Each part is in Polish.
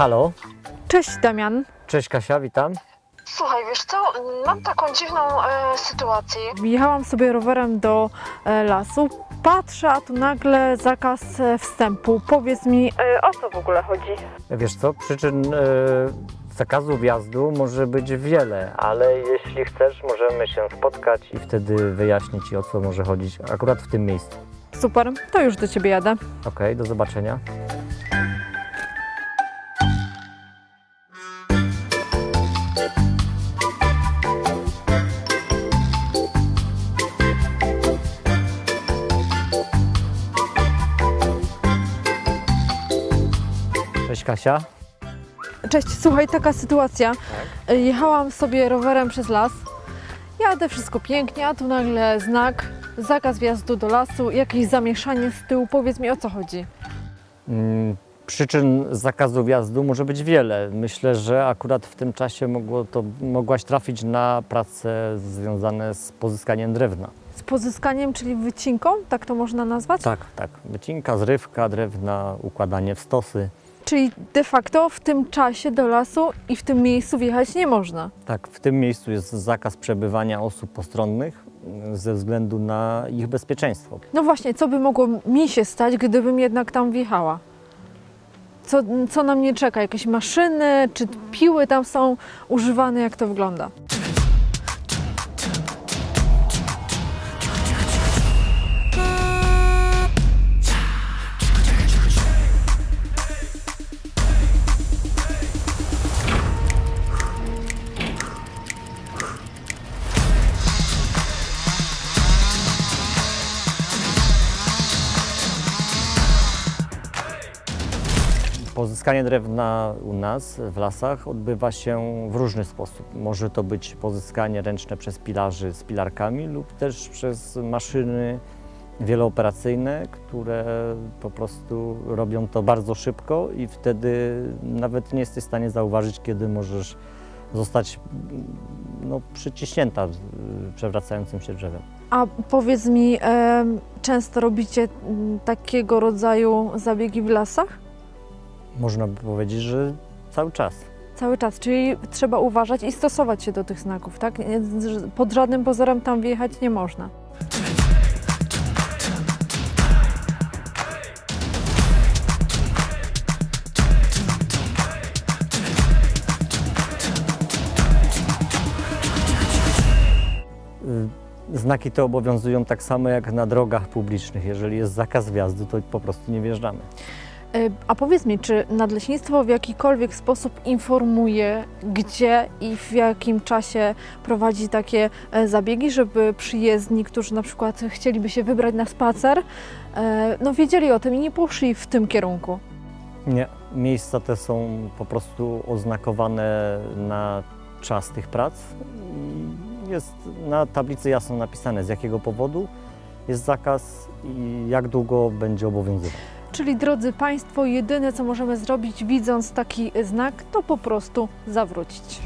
Halo, Cześć Damian. cześć Kasia, witam. Słuchaj, wiesz co, mam taką dziwną e, sytuację. Jechałam sobie rowerem do e, lasu. Patrzę, a tu nagle zakaz e, wstępu. Powiedz mi, e, o co w ogóle chodzi? Wiesz co, przyczyn e, zakazu wjazdu może być wiele, ale jeśli chcesz, możemy się spotkać i wtedy wyjaśnię Ci o co może chodzić akurat w tym miejscu. Super, to już do Ciebie jadę. Okej, do zobaczenia. Kasia. Cześć, słuchaj, taka sytuacja. E, Jechałam sobie rowerem przez las. Jadę, wszystko pięknie, a tu nagle znak, zakaz wjazdu do lasu, jakieś zamieszanie z tyłu. Powiedz mi, o co chodzi? Mm, Przyczyn zakazu wjazdu może być wiele. Myślę, że akurat w tym czasie mogło to, mogłaś trafić na prace związane z pozyskaniem drewna. Z pozyskaniem, czyli wycinką, tak to można nazwać? Tak, tak. Wycinka, zrywka drewna, układanie w stosy. Czyli de facto w tym czasie do lasu i w tym miejscu wjechać nie można. Tak, w tym miejscu jest zakaz przebywania osób postronnych mm, ze względu na ich bezpieczeństwo. No właśnie, co by mogło mi się stać, gdybym jednak tam wjechała? Co, co na mnie czeka? Jakieś maszyny, czy piły tam są używane? Jak to wygląda? Pozyskanie drewna u nas w lasach odbywa się w różny sposób. Może to być pozyskanie ręczne przez pilarzy z pilarkami lub też przez maszyny wielooperacyjne, które po prostu robią to bardzo szybko i wtedy nawet nie jesteś w stanie zauważyć, kiedy możesz zostać no, przyciśnięta przewracającym się drzewem. A powiedz mi, często robicie takiego rodzaju zabiegi w lasach? Można by powiedzieć, że cały czas. Cały czas, czyli trzeba uważać i stosować się do tych znaków, tak? Pod żadnym pozorem tam wjechać nie można. Y, Znaki te obowiązują tak samo jak na drogach publicznych. Jeżeli jest zakaz wjazdu, to po prostu nie wjeżdżamy. E, A powiedz mi, czy nadleśnictwo w jakikolwiek sposób informuje, gdzie i w jakim czasie prowadzi takie e, zabiegi, żeby przyjezdni, którzy na przykład chcieliby się wybrać na spacer, e, no wiedzieli o tym i nie poszli w tym kierunku? Nie, miejsca te są po prostu oznakowane na czas tych prac. Jest na tablicy jasno napisane z jakiego powodu jest zakaz i jak długo będzie obowiązywał. Czyli drodzy Państwo, jedyne co możemy zrobić widząc taki znak, to po prostu zawrócić.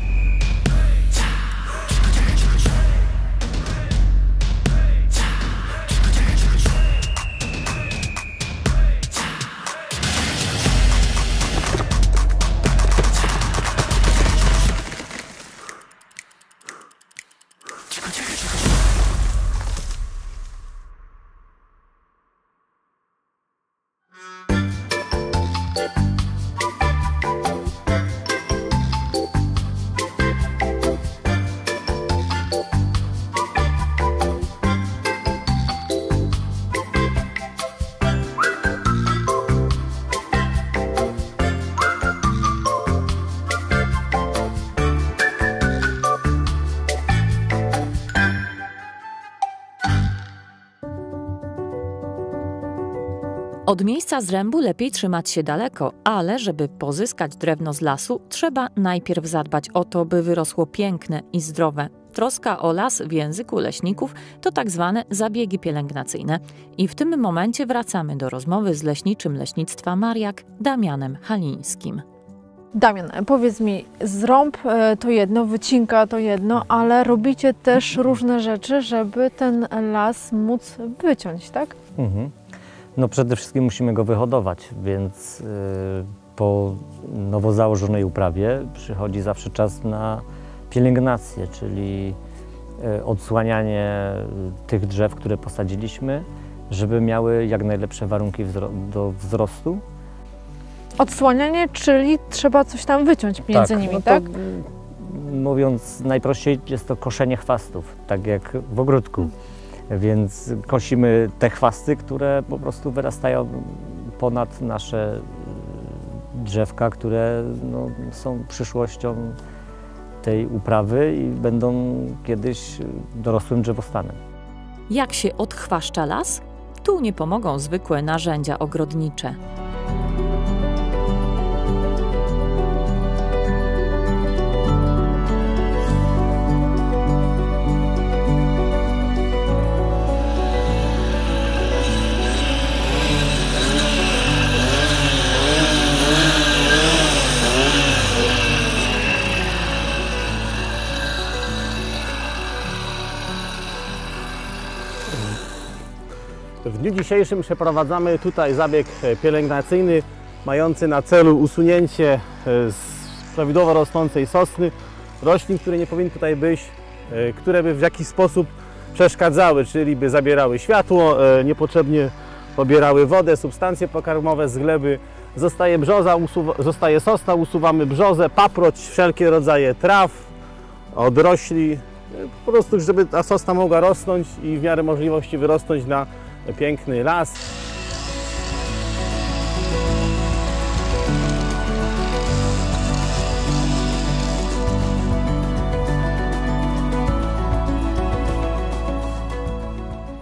Od miejsca zrębu lepiej trzymać się daleko, ale żeby pozyskać drewno z lasu, trzeba najpierw zadbać o to, by wyrosło piękne i zdrowe. Troska o las w języku leśników to tak zwane zabiegi pielęgnacyjne. I w tym momencie wracamy do rozmowy z leśniczym leśnictwa Mariak Damianem Halińskim. Damian, powiedz mi, zrąb e, to jedno, wycinka to jedno, ale robicie też różne rzeczy, żeby ten las móc wyciąć, tak? Mhm. No przede wszystkim musimy go wyhodować, więc y, po nowo założonej uprawie przychodzi zawsze czas na pielęgnację, czyli e, odsłanianie tych drzew, które posadziliśmy, żeby miały jak najlepsze warunki do wzrostu. Odsłanianie, czyli trzeba coś tam wyciąć między nimi, no tak? Mówiąc najprościej, jest to koszenie chwastów, tak jak w ogródku. Więc kosimy te chwasty, które po prostu wyrastają ponad nasze y, drzewka, które no, są przyszłością tej uprawy i będą kiedyś dorosłym drzewostanem. Jak się odchwaszcza las? Tu nie pomogą zwykłe narzędzia ogrodnicze. Dniu dzisiejszym przeprowadzamy tutaj zabieg e, pielęgnacyjny mający na celu usunięcie e, z prawidłowo rosnącej sosny roślin, które nie powinny tutaj być, e, które by w jakiś sposób przeszkadzały, czyli by zabierały światło, niepotrzebnie pobierały wodę, substancje pokarmowe z gleby. Zostaje brzoza, zostaje sosna, usuwamy brzozę, paproć, wszelkie rodzaje traw, odrośli, po prostu żeby ta sosna mogła rosnąć i w miarę możliwości wyrosnąć na piękny las.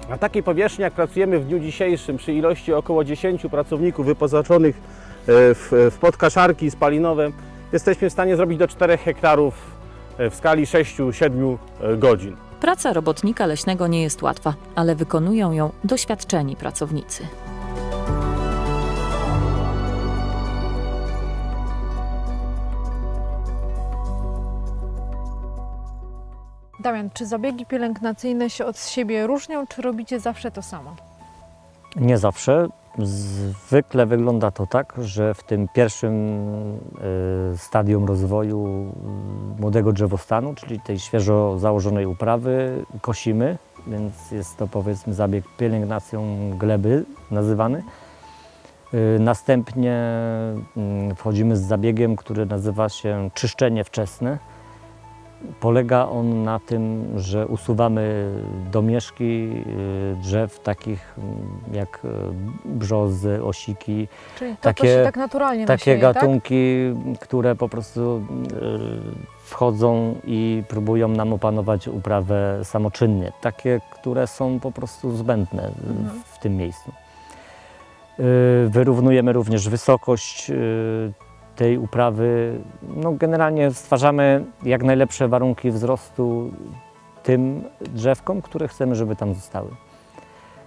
Na takiej powierzchni, jak pracujemy w dniu dzisiejszym, przy ilości około 10 pracowników wyposażonych e, w, w podkaszarki spalinowe, jesteśmy w stanie zrobić do 4 hektarów e, w skali 6-7 godzin. Praca robotnika leśnego nie jest łatwa, ale wykonują ją doświadczeni pracownicy. Damian, czy zabiegi pielęgnacyjne się od siebie różnią, czy robicie zawsze to samo? Nie zawsze. Zwykle wygląda to tak, że w tym pierwszym y, stadium rozwoju młodego drzewostanu, czyli tej świeżo założonej uprawy, kosimy, więc jest to powiedzmy zabieg pielęgnacją gleby nazywany. Y, Następnie y, wchodzimy z zabiegiem, który nazywa się czyszczenie wczesne. Polega on na tym, że usuwamy domieszki y, drzew takich mm, jak y, brzozy, osiki, Czyli to, Takie- to tak naturalnie takie tak? gatunki, które po prostu y, wchodzą i próbują nam opanować uprawę samoczynnie. Takie, które są po prostu zbędne Mhm. w tym miejscu. Wyrównujemy również wysokość tej uprawy. No, generalnie stwarzamy jak najlepsze warunki wzrostu tym drzewkom, które chcemy, żeby tam zostały.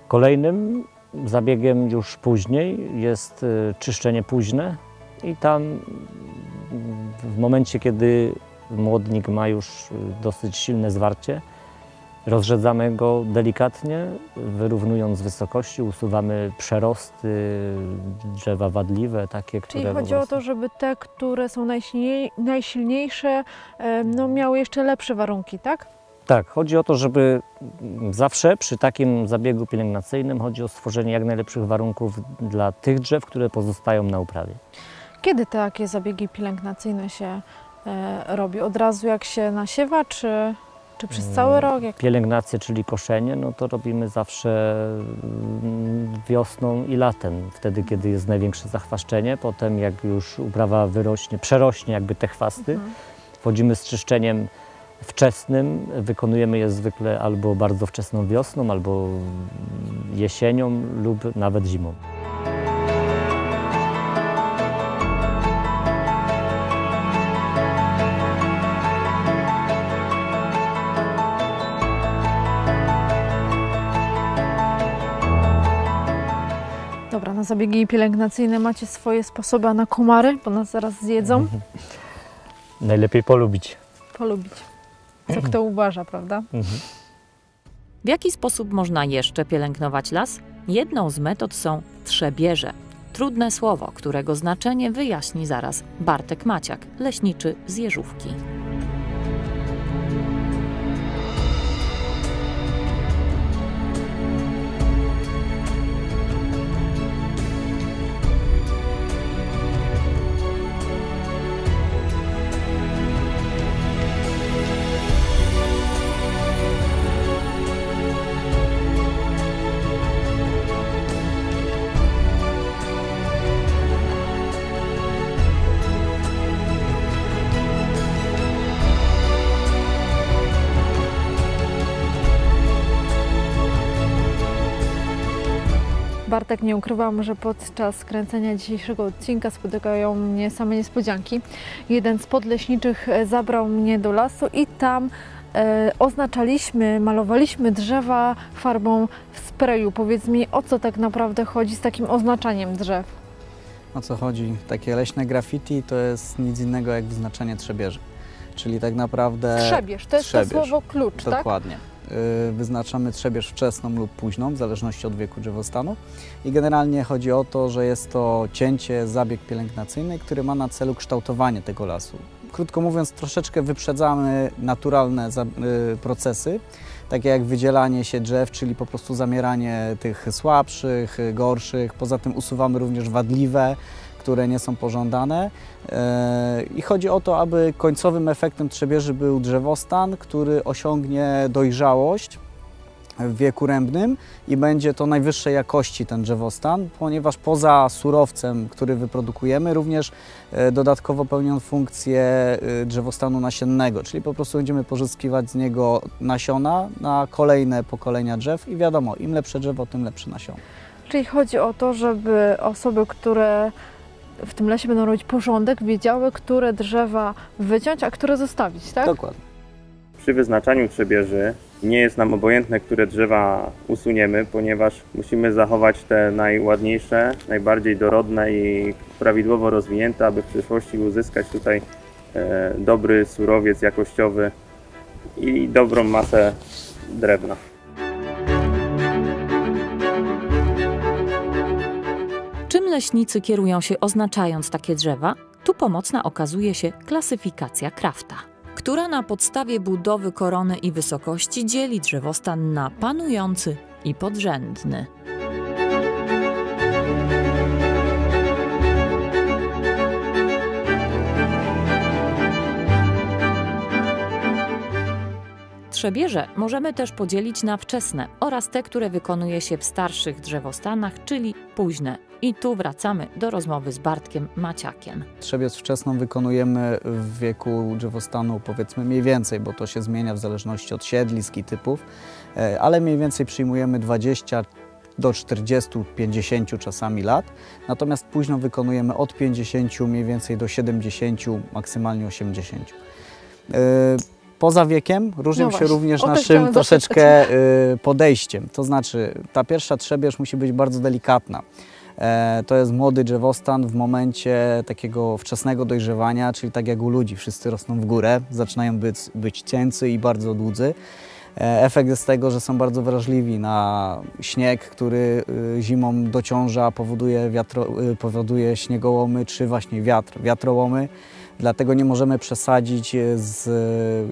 Kolejnym zabiegiem już później jest y, czyszczenie późne i tam w momencie, kiedy młodnik ma już y, dosyć silne zwarcie, rozrzedzamy go delikatnie, wyrównując wysokości, usuwamy przerosty, drzewa wadliwe, takie, które Czyli chodzi o to, żeby te, które są najsilniej, najsilniejsze, e, no, miały jeszcze lepsze warunki, tak? Tak, chodzi o to, żeby zawsze przy takim zabiegu pielęgnacyjnym chodzi o stworzenie jak najlepszych warunków dla tych drzew, które pozostają na uprawie. Kiedy takie zabiegi pielęgnacyjne się e, robi? Od razu jak się nasiewa, czy, czy przez cały rok? Jak... Pielęgnację, czyli koszenie, no to robimy zawsze mm, wiosną i latem, wtedy kiedy jest największe zachwaszczenie. Potem jak już uprawa wyrośnie, przerośnie jakby te chwasty, Mhm. wchodzimy z czyszczeniem wczesnym. Wykonujemy je zwykle albo bardzo wczesną wiosną, albo jesienią lub nawet zimą. Zabiegi pielęgnacyjne macie swoje sposoby, na komary, bo nas zaraz zjedzą, Najlepiej polubić. polubić. Co kto uważa, prawda? W jaki sposób można jeszcze pielęgnować las? Jedną z metod są trzebierze. Trudne słowo, którego znaczenie wyjaśni zaraz Bartek Maciak, leśniczy z Jeżówki. Bartek, nie ukrywam, że podczas kręcenia dzisiejszego odcinka spotykają mnie same niespodzianki. Jeden z podleśniczych e, zabrał mnie do lasu i tam e, oznaczaliśmy, malowaliśmy drzewa farbą w sprayu. Powiedz mi, o co tak naprawdę chodzi z takim oznaczaniem drzew? O co chodzi? Takie leśne graffiti to jest nic innego jak wyznaczenie trzebieży. Czyli tak naprawdę... Trzebież, to jest trzebież. to słowo klucz, tak? Dokładnie. Y, Wyznaczamy trzebież wczesną lub późną, w zależności od wieku drzewostanu. I generalnie chodzi o to, że jest to cięcie, zabieg pielęgnacyjny, który ma na celu kształtowanie tego lasu. Krótko mówiąc, troszeczkę wyprzedzamy naturalne y, procesy, takie jak wydzielanie się drzew, czyli po prostu zamieranie tych słabszych, gorszych. Poza tym usuwamy również wadliwe, które nie są pożądane. E, I chodzi o to, aby końcowym efektem trzebieży był drzewostan, który osiągnie dojrzałość w wieku rębnym i będzie to najwyższej jakości ten drzewostan, ponieważ poza surowcem, który wyprodukujemy, również e, dodatkowo pełni on funkcję e, drzewostanu nasiennego, czyli po prostu będziemy pozyskiwać z niego nasiona na kolejne pokolenia drzew i wiadomo, im lepsze drzewo, tym lepsze nasion. Czyli chodzi o to, żeby osoby, które w tym lesie będą robić porządek, wiedziały, które drzewa wyciąć, a które zostawić, tak? Dokładnie. Przy wyznaczaniu trzebieży nie jest nam obojętne, które drzewa usuniemy, ponieważ musimy zachować te najładniejsze, najbardziej dorodne i prawidłowo rozwinięte, aby w przyszłości uzyskać tutaj e, dobry surowiec jakościowy i dobrą masę drewna. Leśnicy kierują się oznaczając takie drzewa? Tu pomocna okazuje się klasyfikacja Krafta, która na podstawie budowy korony i wysokości dzieli drzewostan na panujący i podrzędny. Trzebieże możemy też podzielić na wczesne oraz te, które wykonuje się w starszych drzewostanach, czyli późne. I tu wracamy do rozmowy z Bartkiem Maciakiem. Trzebiec wczesną wykonujemy w wieku drzewostanu powiedzmy mniej więcej, bo to się zmienia w zależności od siedlisk i typów, e, ale mniej więcej przyjmujemy 20 do 40, 50 czasami lat. Natomiast późno wykonujemy od 50 mniej więcej do 70, maksymalnie 80. E, Poza wiekiem różnią No się również o naszym troszeczkę e, podejściem. To znaczy ta pierwsza trzebież musi być bardzo delikatna. E, To jest młody drzewostan w momencie takiego wczesnego dojrzewania, czyli tak jak u ludzi, wszyscy rosną w górę, zaczynają być, być cięcy i bardzo dłudzy. E, Efekt jest tego, że są bardzo wrażliwi na śnieg, który y, zimą dociąża, powoduje, wiatro, y, powoduje śniegołomy czy właśnie wiatr, wiatrołomy. Dlatego nie możemy przesadzić e, z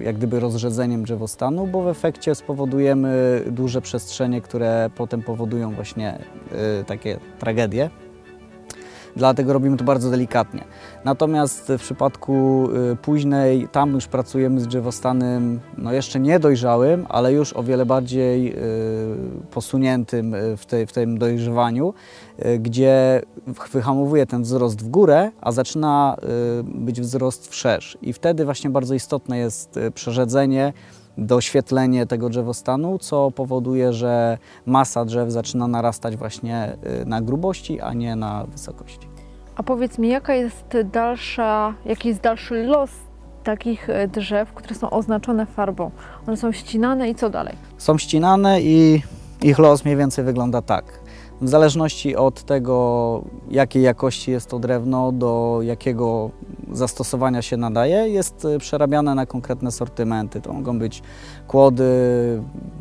e, jak gdyby rozrzedzeniem drzewostanu, bo w efekcie spowodujemy duże przestrzenie, które potem powodują właśnie e, takie tragedie. Dlatego robimy to bardzo delikatnie. Natomiast w przypadku y, późnej, tam już pracujemy z drzewostanem no jeszcze niedojrzałym, ale już o wiele bardziej y, posuniętym y, w, tej, w tym dojrzewaniu, gdzie wyhamowuje ten wzrost w górę, a zaczyna być wzrost wszerz. I wtedy właśnie bardzo istotne jest przerzedzenie, doświetlenie tego drzewostanu, co powoduje, że masa drzew zaczyna narastać właśnie y, na grubości, a nie na wysokości. A powiedz mi, jaka jest dalsza, jaki jest dalszy los takich e, drzew, które są oznaczone farbą? One są ścinane i co dalej? Są ścinane i ich los mniej więcej wygląda tak. W zależności od tego, jakiej jakości jest to drewno, do jakiego zastosowania się nadaje, jest y, przerabiane na konkretne sortymenty. To mogą być kłody,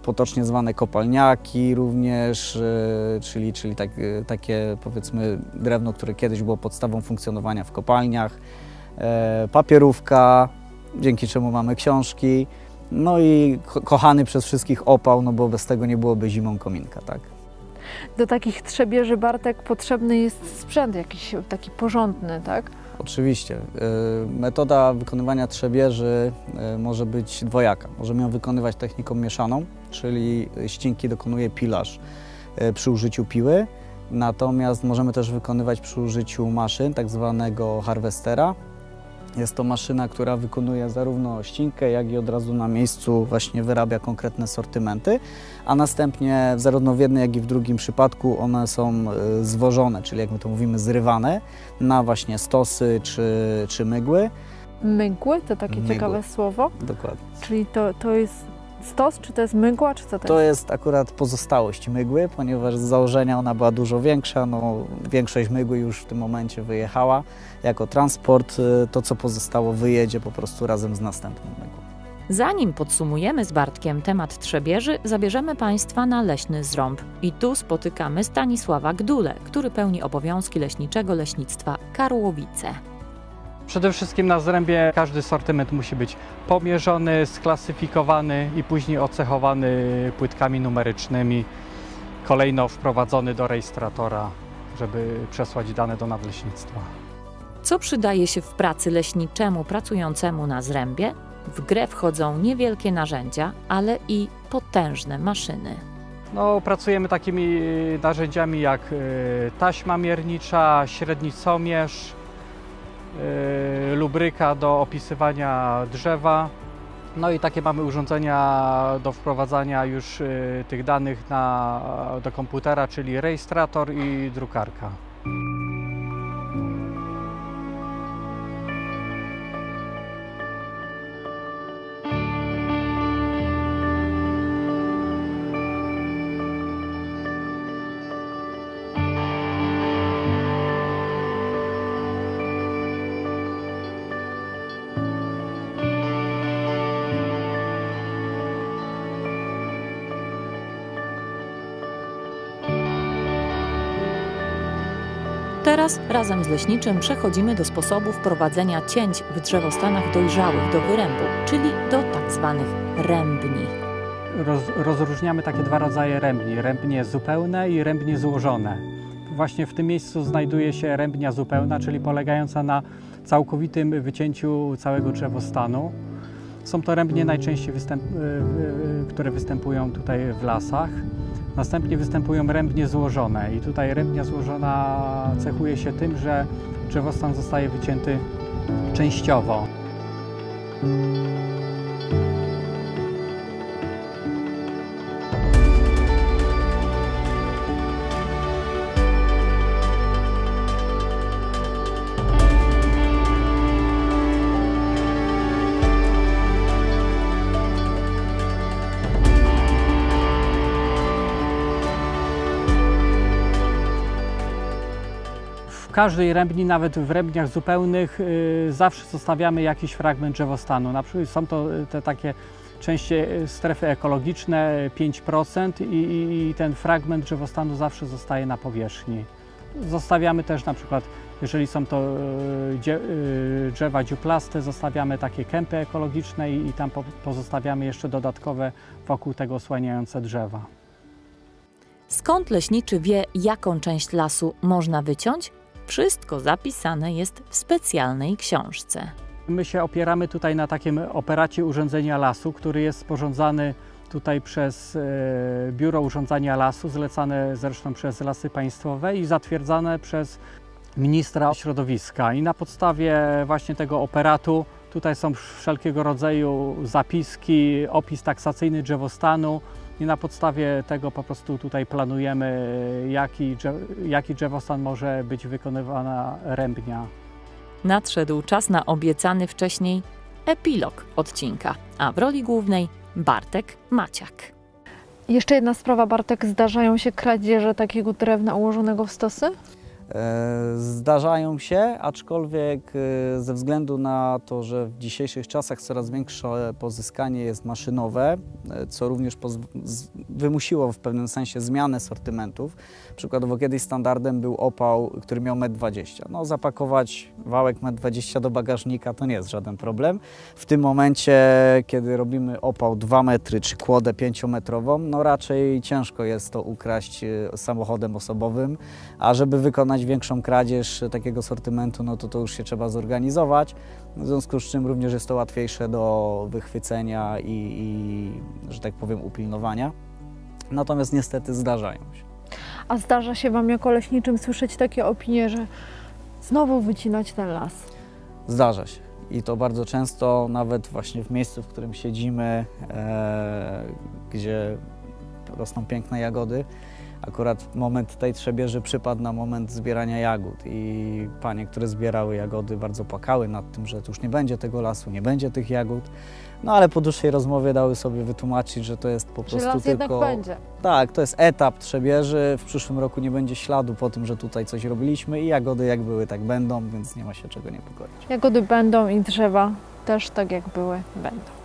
potocznie zwane kopalniaki również, y, czyli, czyli tak, y, takie powiedzmy drewno, które kiedyś było podstawą funkcjonowania w kopalniach, e, papierówka, dzięki czemu mamy książki, no i ko kochany przez wszystkich opał, no bo bez tego nie byłoby zimą kominka, tak? Do takich trzebieży Bartek potrzebny jest sprzęt jakiś taki porządny, tak? Oczywiście. Y, Metoda wykonywania trzebieży y, może być dwojaka. Możemy ją wykonywać techniką mieszaną, czyli ścinki dokonuje pilarz y, przy użyciu piły. Natomiast możemy też wykonywać przy użyciu maszyn, tak zwanego harvestera. Jest to maszyna, która wykonuje zarówno ścinkę, jak i od razu na miejscu właśnie wyrabia konkretne sortymenty, a następnie zarówno w jednym, jak i w drugim przypadku one są y, zwożone, czyli jak my to mówimy, zrywane na właśnie stosy czy, czy mygły. Mygły to takie Mygły. ciekawe słowo. Dokładnie. Czyli to, to jest stos, czy to jest mygła, czy co to, To jest? jest akurat pozostałość mygły, ponieważ z założenia ona była dużo większa. No, większość mygły już w tym momencie wyjechała jako transport. y, To, co pozostało, wyjedzie po prostu razem z następną mygłą. Zanim podsumujemy z Bartkiem temat trzebieży, zabierzemy Państwa na leśny zrąb. I tu spotykamy Stanisława Gdule, który pełni obowiązki leśniczego leśnictwa Karłowice. Przede wszystkim na zrębie każdy sortyment musi być pomierzony, sklasyfikowany i później ocechowany płytkami numerycznymi, kolejno wprowadzony do rejestratora, żeby przesłać dane do nadleśnictwa. Co przydaje się w pracy leśniczemu pracującemu na zrębie? W grę wchodzą niewielkie narzędzia, ale i potężne maszyny. No, pracujemy takimi narzędziami jak y, taśma miernicza, średnicomierz, y, lubryka do opisywania drzewa. No i takie mamy urządzenia do wprowadzania już y, tych danych na, do komputera, czyli rejestrator i drukarka. Teraz razem z leśniczym przechodzimy do sposobów prowadzenia cięć w drzewostanach dojrzałych do wyrębu, czyli do tak zwanych rębni. Roz, rozróżniamy takie dwa rodzaje rębni: rębnie zupełne i rębnie złożone. Właśnie w tym miejscu znajduje się rębnia zupełna, czyli polegająca na całkowitym wycięciu całego drzewostanu. Są to rębnie najczęściej, występ, y, y, które występują tutaj w lasach. Następnie występują rębnie złożone i tutaj rębnia złożona cechuje się tym, że drzewostan zostaje wycięty częściowo. Każdej rębni, nawet w rębniach zupełnych, y, zawsze zostawiamy jakiś fragment drzewostanu. Na przykład są to y, te takie częściej y, strefy ekologiczne, y, 5% i, i, ten fragment drzewostanu zawsze zostaje na powierzchni. Zostawiamy też na przykład, jeżeli są to drzewa dziuplaste, zostawiamy takie kępy ekologiczne i, i tam po, pozostawiamy jeszcze dodatkowe wokół tego osłaniające drzewa. Skąd leśniczy wie, jaką część lasu można wyciąć? Wszystko zapisane jest w specjalnej książce. My się opieramy tutaj na takim operacie urządzenia lasu, który jest sporządzany tutaj przez e, Biuro Urządzania Lasu, zlecane zresztą przez Lasy Państwowe i zatwierdzane przez ministra środowiska. I na podstawie właśnie tego operatu tutaj są wszelkiego rodzaju zapiski, opis taksacyjny drzewostanu i na podstawie tego po prostu tutaj planujemy, jaki, jaki drzewostan może być wykonywana rębnia. Nadszedł czas na obiecany wcześniej epilog odcinka, a w roli głównej Bartek Maciak. Jeszcze jedna sprawa, Bartek, zdarzają się kradzieże takiego drewna ułożonego w stosy? E, Zdarzają się, aczkolwiek e, ze względu na to, że w dzisiejszych czasach coraz większe pozyskanie jest maszynowe, e, co również wymusiło w pewnym sensie zmianę sortymentów. Przykładowo kiedyś standardem był opał, który miał 1,20 m. No zapakować wałek 1,20 m do bagażnika to nie jest żaden problem. W tym momencie, kiedy robimy opał 2 metry czy kłodę 5-metrową, no raczej ciężko jest to ukraść e, samochodem osobowym, a żeby wykonać większą kradzież takiego sortymentu, no to to już się trzeba zorganizować. W związku z czym również jest to łatwiejsze do wychwycenia i, i że tak powiem, upilnowania. Natomiast niestety zdarzają się. A zdarza się Wam jako leśniczym słyszeć takie opinie, że znowu wycinać ten las? Zdarza się. I to bardzo często, nawet właśnie w miejscu, w którym siedzimy, e, gdzie rosną piękne jagody, akurat moment tej trzebieży przypadł na moment zbierania jagód i panie, które zbierały jagody bardzo płakały nad tym, że tu już nie będzie tego lasu, nie będzie tych jagód, no ale po dłuższej rozmowie dały sobie wytłumaczyć, że to jest po prostu las jednak tylko... będzie? Tak, to jest etap trzebieży. W przyszłym roku nie będzie śladu po tym, że tutaj coś robiliśmy i jagody jak były, tak będą, więc nie ma się czego niepokoić. Jagody będą i drzewa też tak jak były będą.